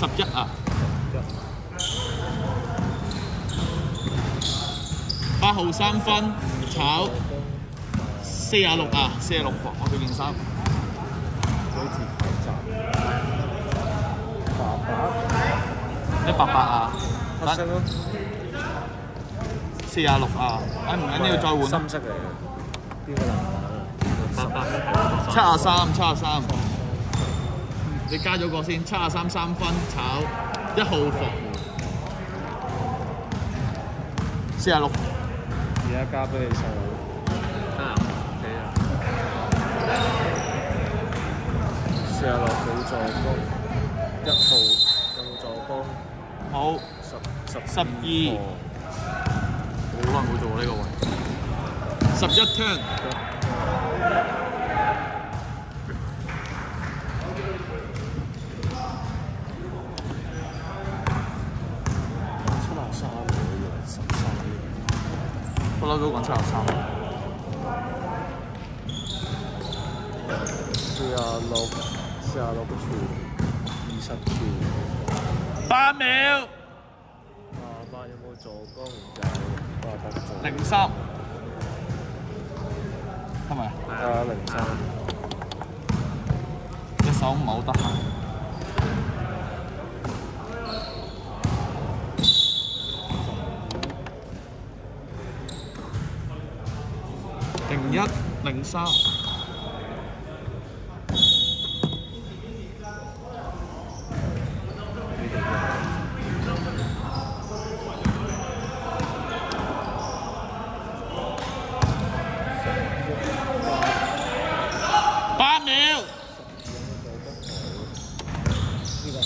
十一啊，八號三分炒四廿六啊，四廿六房我佢件衫，好似太雜。爸爸一百八啊，四廿六啊，唉唔緊要再換，深色嚟嘅。邊個啊？七廿三七廿三，你加咗個先，七啊三三分炒一號房，四啊六。而家加俾你細佬。啊，OK 啊，四廿六冇助攻，一號有助攻，好。十十十二。好耐冇做過呢個位，十一 turn 七廿三，我以為十三。不嬲都講七廿三，四廿六，四廿六條，二十條。八秒爸爸有冇助攻？就爸爸助攻。零三，係咪啊？啊，零三。隻手唔係好得閒。一零三，八秒，呢个系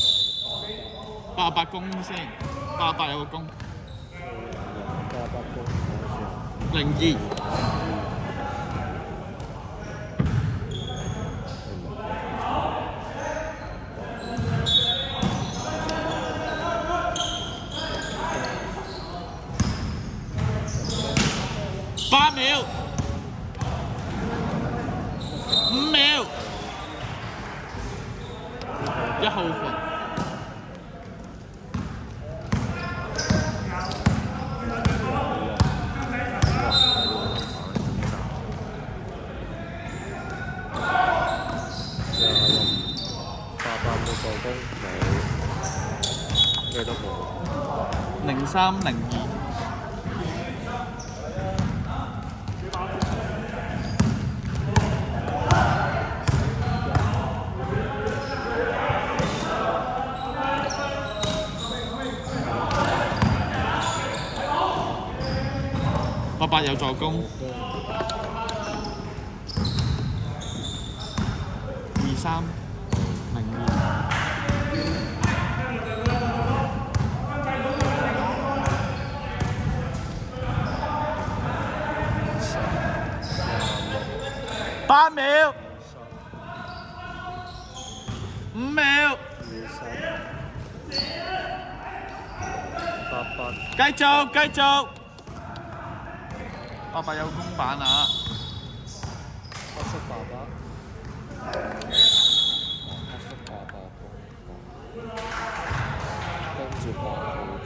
八八攻先，八八有个攻，八八攻好算。零二。 八秒，五秒，一号分。四廿六，爸爸冇助攻，冇，咩都冇。零三零二， 八八有助攻，二三零二。八秒，五秒，二三，八八，继续继续。 八八有公版啊！黑色爸爸，黑色爸爸攻，跟住八號攻。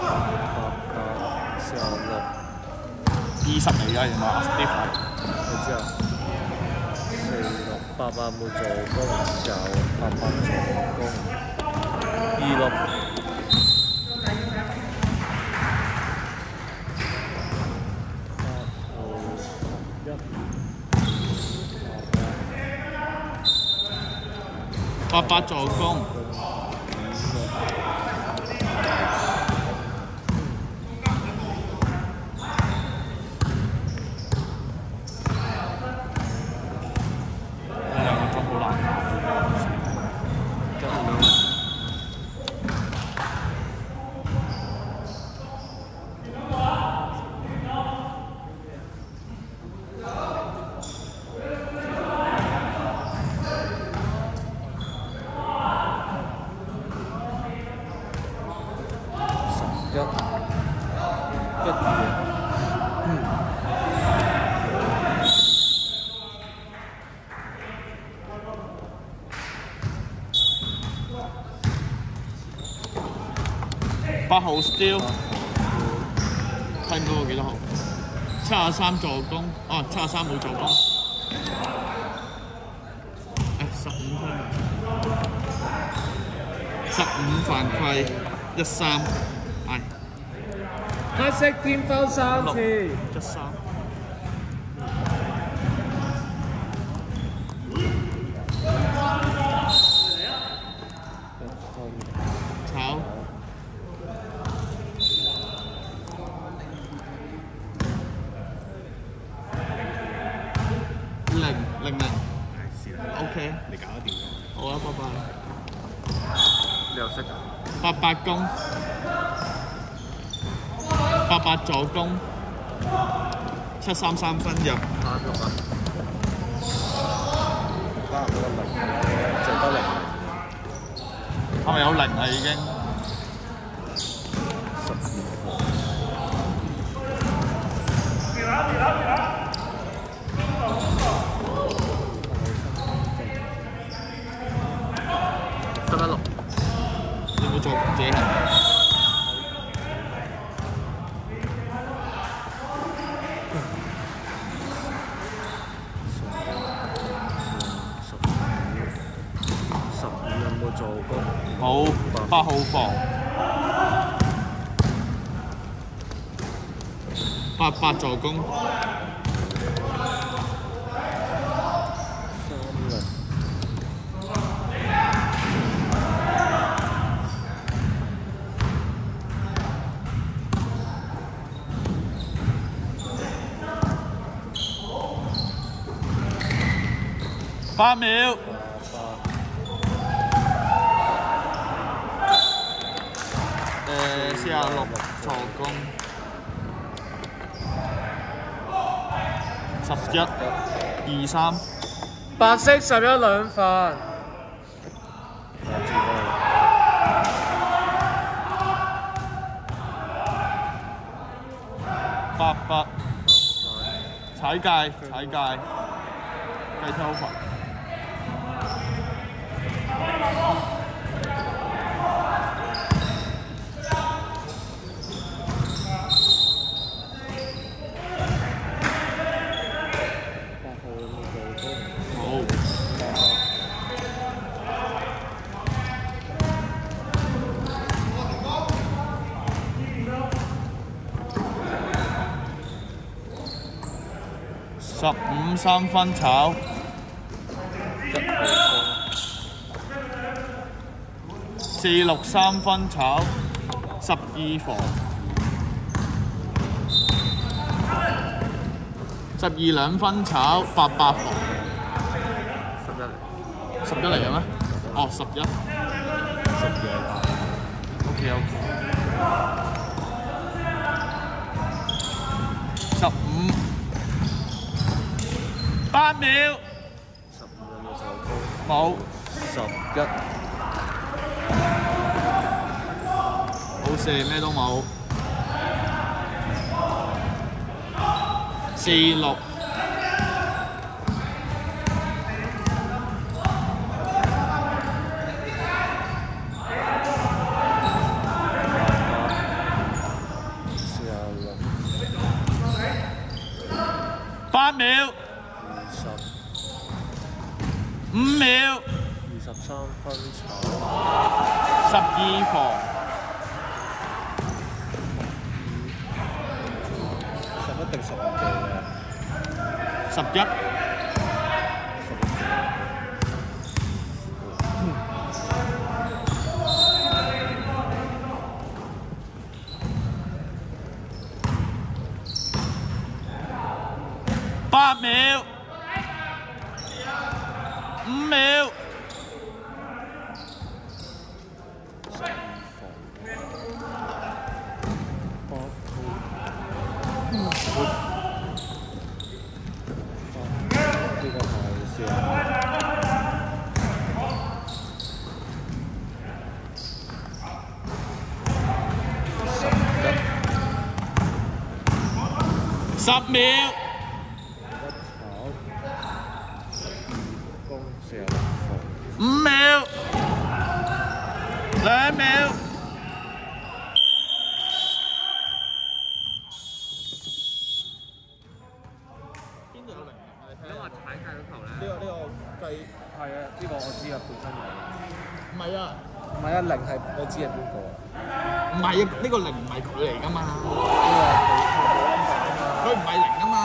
八八四廿六，二十嚟㗎，原來阿 Steve 你知啊？四六八八冇助攻，就八八助攻，二六。八號一，八八。八八助攻，八号 Steel，睇唔到我几多号？七十三助攻，哦，七十三冇助攻。诶，十五分，十五犯规，一三，系黑色天分三次，一三。 你搞得掂嘅。好啊，拜拜。你又識㗎？八八公，八八助攻，七三三分入，八六啊！加嗰個零，剩得零，係咪有零啊已經？十二號。十一六，有冇助攻者？十五，十五助攻？冇，八號防，八八助攻，八秒，誒四廿六助攻，十一二三，白色十一兩分。八八踩界踩界，計 t o f 八號有冇助攻？好。八八。十五三分炒，一號四六三分炒，十二防，十二兩分炒，八八防，十一。嚟，十一嚟嘅咩？哦，十一。十二，OK OK。十五，八秒，十五有冇助攻？冇，十一冇射咩都冇。四六，四廿六八秒，二十 五秒，二十三分炒十二防，十一定十二嘅十一，八秒， 十一十秒，一炒十二攻四廿六防五秒，两秒， 係啊，呢個我知啊，本身係。唔係啊，唔係啊，零係我知係邊個啊？唔係啊，呢個零唔係佢嚟㗎嘛，呢個佢佢冇啊嘛。佢唔係零㗎嘛。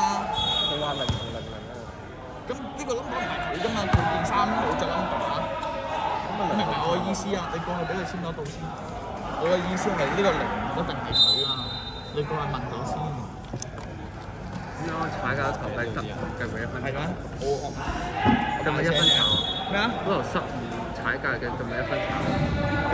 佢話零同零零啊。咁呢個 number 唔係佢㗎嘛，佢件衫冇隻 number 啊。咁啊明唔明我嘅意思啊？你過去俾佢簽咗到先。我嘅意思係呢個零唔一定係佢啊，你過去問咗先。啱啱踩架頭低十五計咪一分係咩炒？？我我計咪一分炒？咩啊？嗰度十五踩界嘅咁咪一分炒？嘅